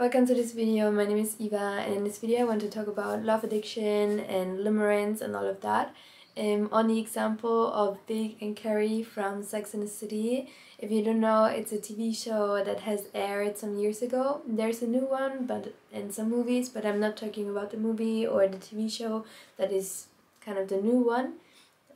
Welcome to this video, my name is Eva and in this video I want to talk about love addiction and limerence and all of that um, on the example of Big and Carrie from Sex and the City. If you don't know, it's a TV show that has aired some years ago. There's a new one but in some movies, but I'm not talking about the movie or the TV show that is kind of the new one.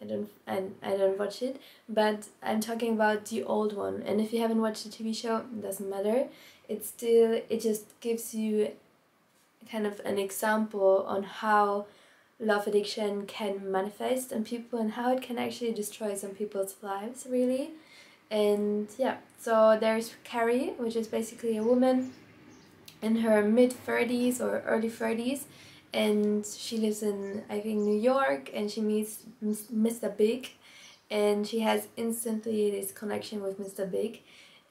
I don't I, I don't watch it, but I'm talking about the old one. And if you haven't watched the TV show, it doesn't matter. It still it just gives you kind of an example on how love addiction can manifest on people and how it can actually destroy some people's lives really. And yeah so there's carrie which is basically a woman in her mid 30s or early 30s and she lives in i think new york and she meets mr big and she has instantly this connection with mr big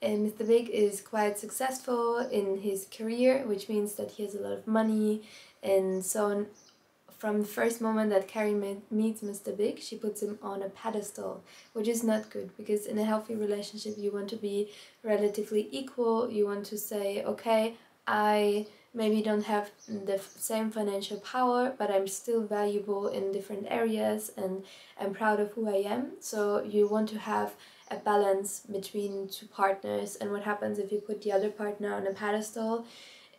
and Mr. Big is quite successful in his career, which means that he has a lot of money and so on. From the first moment that Carrie meets Mr. Big, she puts him on a pedestal, which is not good because in a healthy relationship you want to be relatively equal. You want to say, okay, I maybe don't have the same financial power, but I'm still valuable in different areas and I'm proud of who I am. So you want to have a balance between two partners. And what happens if you put the other partner on a pedestal?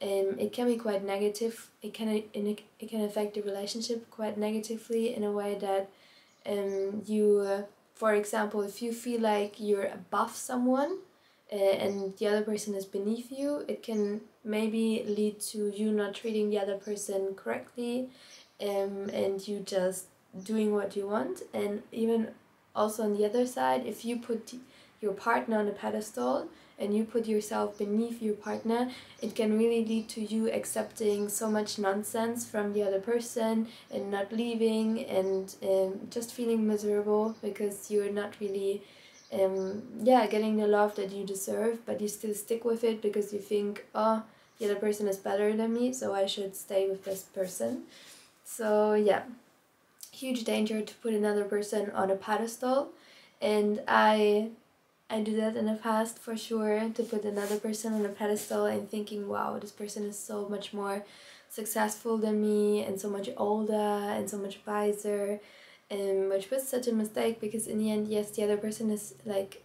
Um, it can be quite negative. It can it can affect the relationship quite negatively in a way that um, you uh, for example if you feel like you're above someone uh, and the other person is beneath you it can maybe lead to you not treating the other person correctly um, and you just doing what you want. And even also on the other side if you put your partner on a pedestal and you put yourself beneath your partner it can really lead to you accepting so much nonsense from the other person and not leaving and um, just feeling miserable because you're not really um, yeah getting the love that you deserve but you still stick with it because you think oh the other person is better than me so I should stay with this person. So yeah. Huge danger to put another person on a pedestal and I I do that in the past for sure to put another person on a pedestal and thinking wow this person is so much more successful than me and so much older and so much wiser um, which was such a mistake because in the end yes the other person is like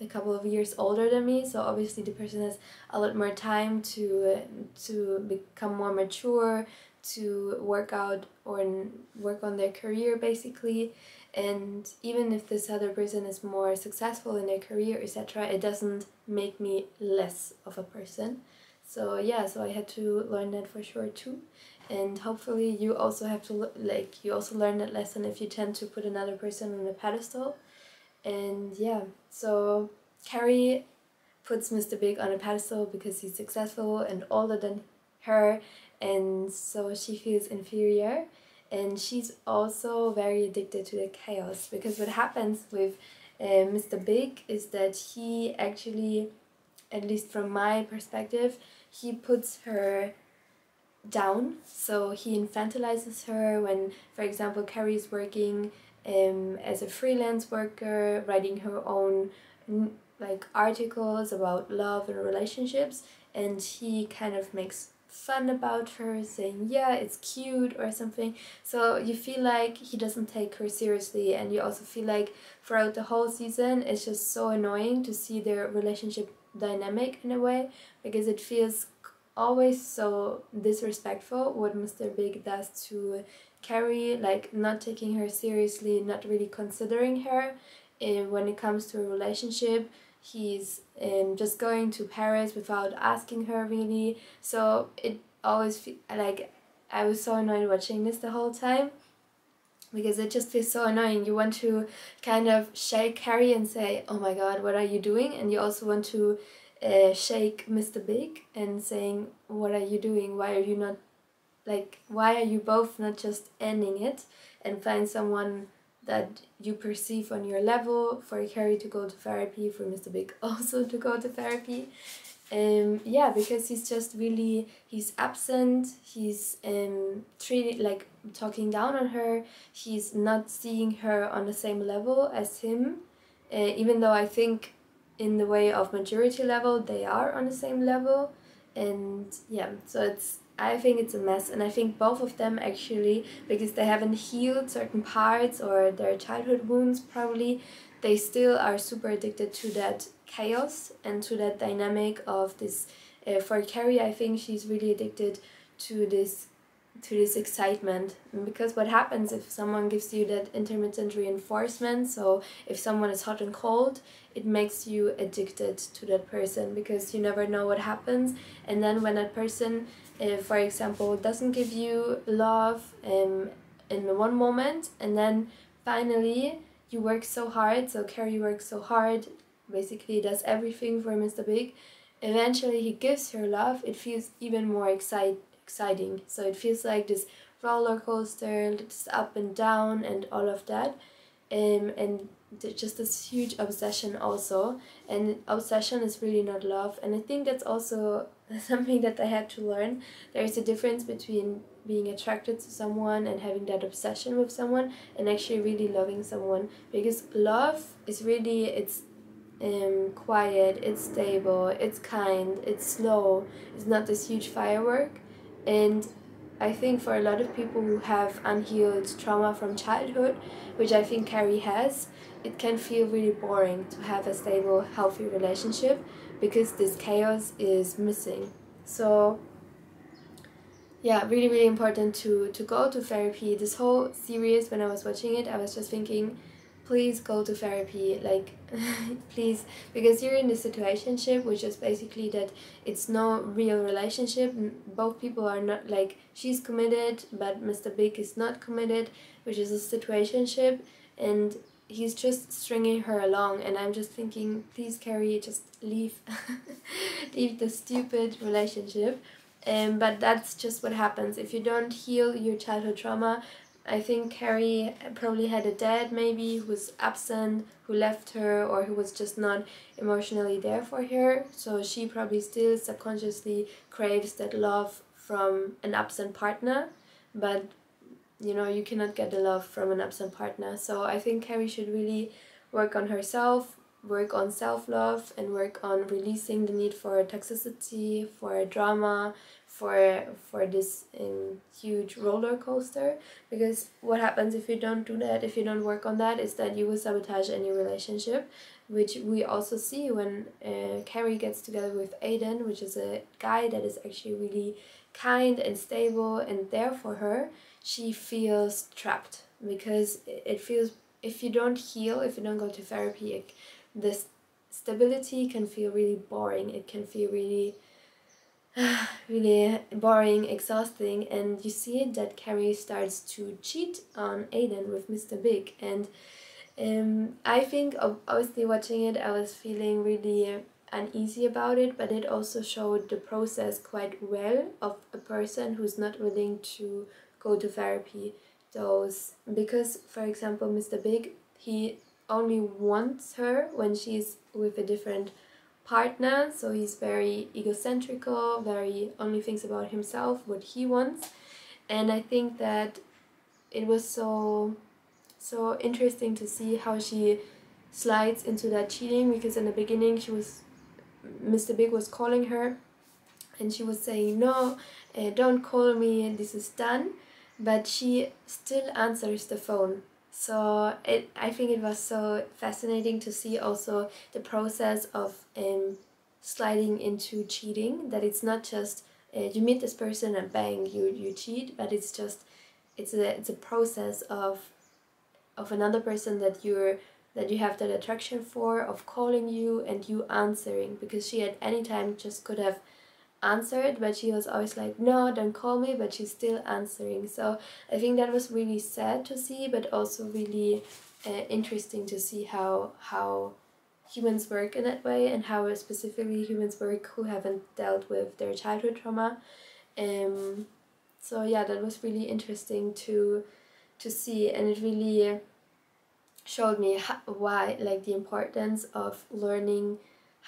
a couple of years older than me so obviously the person has a lot more time to uh, to become more mature to work out or work on their career basically. And even if this other person is more successful in their career etc it doesn't make me less of a person. So yeah so i had to learn that for sure too and hopefully you also have to like you also learn that lesson if you tend to put another person on a pedestal and yeah so carrie puts mr big on a pedestal because he's successful and older than her and so she feels inferior and she's also very addicted to the chaos because what happens with uh, Mr. Big is that he actually, at least from my perspective, he puts her down. So he infantilizes her when, for example, Carrie's working um, as a freelance worker, writing her own like articles about love and relationships, and he kind of makes fun about her, saying, yeah, it's cute or something. So you feel like he doesn't take her seriously, and you also feel like throughout the whole season, it's just so annoying to see their relationship dynamic in a way because it feels always so disrespectful what Mr. Big does to Carrie, like not taking her seriously, not really considering her uh, when it comes to a relationship he's um, just going to Paris without asking her really. So it always fe- like I was so annoyed watching this the whole time because it just feels so annoying. You want to kind of shake Carrie and say, "Oh my God, what are you doing?" And you also want to uh, shake Mr. Big and saying, "What are you doing? Why are you not like? Why are you both not just ending it and find someone?" that you perceive on your level for Carrie to go to therapy, for Mr. Big also to go to therapy. Um, yeah, because he's just really, he's absent, he's um, treating, like talking down on her, he's not seeing her on the same level as him, uh, even though I think in the way of maturity level they are on the same level and yeah so it's I think it's a mess, and I think both of them actually, because they haven't healed certain parts or their childhood wounds, probably, they still are super addicted to that chaos and to that dynamic of this. Uh, for Carrie, I think she's really addicted to this to this excitement. Because what happens if someone gives you that intermittent reinforcement so if someone is hot and cold it makes you addicted to that person because you never know what happens. And then when that person uh, for example doesn't give you love um, in one moment and then finally you work so hard so carrie works so hard basically does everything for mr big eventually he gives her love it feels even more exciting exciting. So it feels like this roller coaster, just up and down and all of that. Um, and just this huge obsession also. And obsession is really not love. And I think that's also something that I had to learn. There is a difference between being attracted to someone and having that obsession with someone and actually really loving someone because love is really it's um, quiet it's stable it's kind it's slow it's not this huge firework and I think for a lot of people who have unhealed trauma from childhood, which I think Carrie has, it can feel really boring to have a stable, healthy relationship because this chaos is missing. So yeah, really, really important to, to go to therapy. This whole series, when I was watching it, I was just thinking, please go to therapy like please because you're in a situationship which is basically that it's no real relationship. Both people are not like she's committed but mr big is not committed which is a situationship and he's just stringing her along and i'm just thinking please carrie just leave leave the stupid relationship. Um, but that's just what happens. If you don't heal your childhood trauma I think Carrie probably had a dad maybe who was absent, who left her, or who was just not emotionally there for her. So she probably still subconsciously craves that love from an absent partner, but you know, you cannot get the love from an absent partner. So I think Carrie should really work on herself, work on self love, and work on releasing the need for toxicity, for drama, for for this um, huge roller coaster. Because what happens if you don't do that if you don't work on that is that you will sabotage any relationship which we also see when uh, Carrie gets together with Aidan which is a guy that is actually really kind and stable and there for her she feels trapped. Because it feels if you don't heal if you don't go to therapy it, this stability can feel really boring. It can feel really really boring, exhausting, and you see that Carrie starts to cheat on Aidan with Mr. Big, and um, I think obviously watching it, I was feeling really uneasy about it, but it also showed the process quite well of a person who's not willing to go to therapy. Those because, for example, Mr. Big, he only wants her when she's with a different partner so he's very egocentrical very only thinks about himself what he wants. And i think that it was so so interesting to see how she slides into that cheating because in the beginning she was mr big was calling her and she was saying no uh, don't call me this is done. But she still answers the phone so it I think it was so fascinating to see also the process of um, sliding into cheating that it's not just uh, you meet this person and bang you you cheat but it's just it's a it's a process of of another person that you're that you have that attraction for of calling you and you answering because she at any time just could have answered but she was always like no don't call me but she's still answering. So i think that was really sad to see but also really uh, interesting to see how how humans work in that way and how specifically humans work who haven't dealt with their childhood trauma. Um so yeah that was really interesting to to see and it really showed me how, why like the importance of learning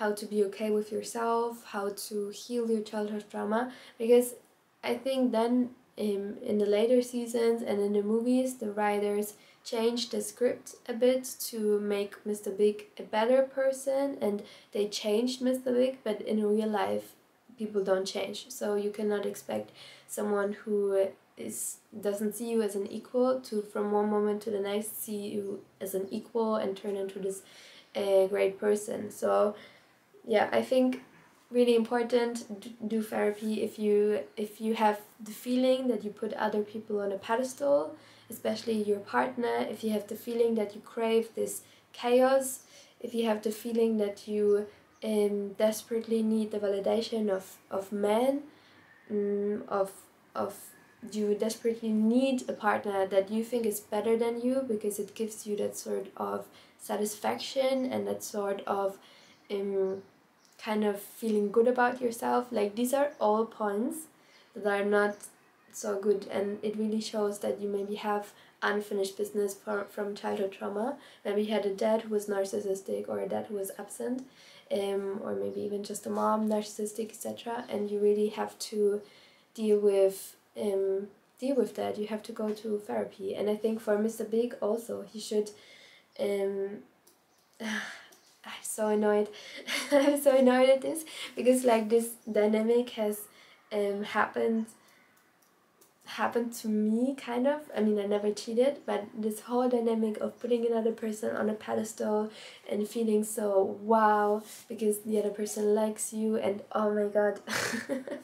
how to be okay with yourself, how to heal your childhood trauma. Because I think then in, in the later seasons and in the movies, the writers changed the script a bit to make Mr. Big a better person and they changed Mr. Big, but in real life, people don't change so you cannot expect someone who is doesn't see you as an equal to from one moment to the next see you as an equal and turn into this uh, great person so yeah i think really important do therapy if you if you have the feeling that you put other people on a pedestal especially your partner. If you have the feeling that you crave this chaos. If you have the feeling that you um, desperately need the validation of of men um, of of you desperately need a partner that you think is better than you because it gives you that sort of satisfaction and that sort of um, kind of feeling good about yourself. Like these are all points that are not so good and it really shows that you maybe have unfinished business for, from childhood trauma. Maybe you had a dad who was narcissistic or a dad who was absent um, or maybe even just a mom narcissistic etc and you really have to deal with um, deal with that. You have to go to therapy. And i think for mr big also he should um, i'm so annoyed. I'm so annoyed at this because like this dynamic has um, happened happened to me kind of. I mean i never cheated but this whole dynamic of putting another person on a pedestal and feeling so wow because the other person likes you and oh my god.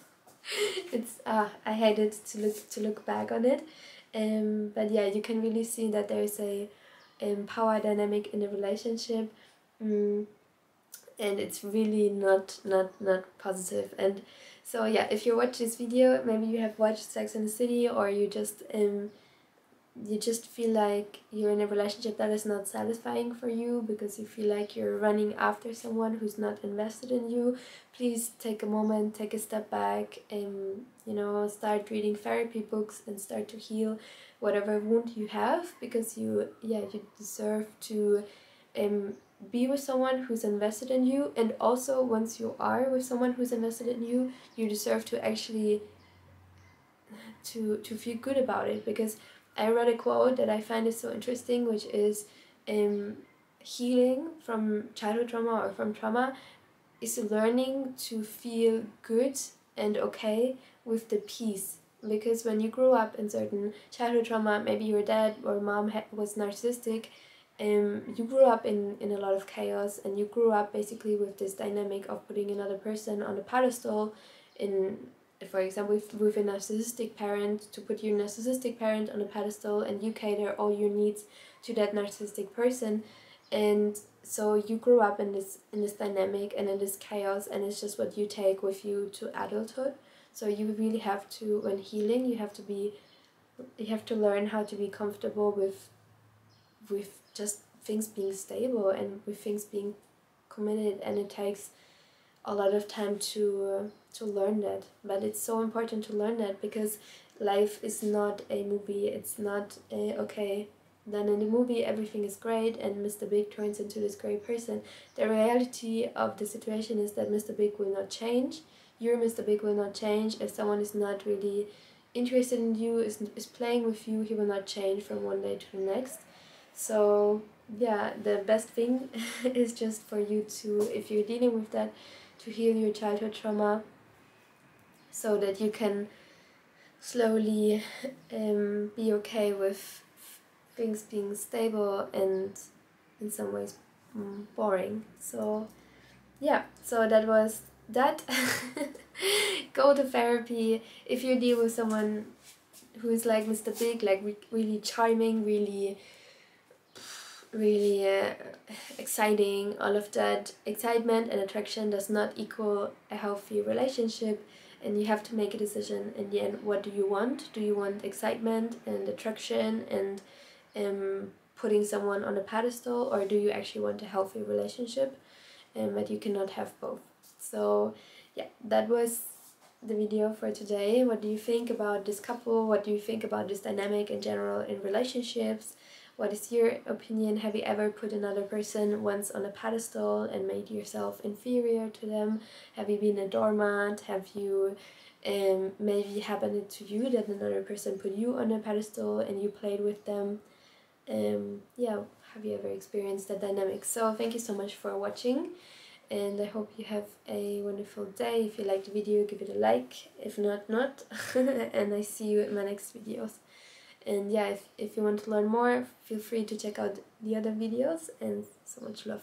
It's uh i hate it to look to look back on it. Um but yeah you can really see that there's a um, power dynamic in a relationship um, and it's really not not not positive. And so yeah, if you watch this video, maybe you have watched Sex and the City or you just um you just feel like you're in a relationship that is not satisfying for you because you feel like you're running after someone who's not invested in you please take a moment take a step back and you know start reading therapy books and start to heal whatever wound you have because you yeah you deserve to um be with someone who's invested in you and also once you are with someone who's invested in you you deserve to actually to to feel good about it. Because i read a quote that i find is so interesting which is um healing from childhood trauma or from trauma is learning to feel good and okay with the peace. Because when you grow up in certain childhood trauma maybe your dad or mom was narcissistic um, you grew up in, in a lot of chaos and you grew up basically with this dynamic of putting another person on a pedestal in for example with, with a narcissistic parent to put your narcissistic parent on a pedestal and you cater all your needs to that narcissistic person. And so you grew up in this in this dynamic and in this chaos and it's just what you take with you to adulthood. So you really have to when healing you have to be you have to learn how to be comfortable with with just things being stable and with things being committed and it takes a lot of time to uh, to learn that but it's so important to learn that because life is not a movie it's not a okay then in the movie everything is great and Mr. Big turns into this great person. The reality of the situation is that Mr. Big will not change. Your Mr. Big will not change. If someone is not really interested in you, is, is playing with you, he will not change from one day to the next so yeah the best thing is just for you to if you're dealing with that to heal your childhood trauma so that you can slowly um, be okay with things being stable and in some ways boring. So yeah so that was that. Go to therapy. If you deal with someone who is like mr big like re really charming really really uh, exciting. All of that excitement and attraction does not equal a healthy relationship and you have to make a decision in the end. What do you want? Do you want excitement and attraction and um, putting someone on a pedestal or do you actually want a healthy relationship? And um, but you cannot have both. So yeah that was the video for today. What do you think about this couple? What do you think about this dynamic in general in relationships what is your opinion? Have you ever put another person once on a pedestal and made yourself inferior to them? Have you been a doormat? Have you um, maybe happened to you that another person put you on a pedestal and you played with them? Um, yeah, have you ever experienced that dynamic? So thank you so much for watching. and I hope you have a wonderful day. If you liked the video, give it a like. If not, not. and I see you in my next videos. And yeah, if, if you want to learn more, feel free to check out the other videos and so much love.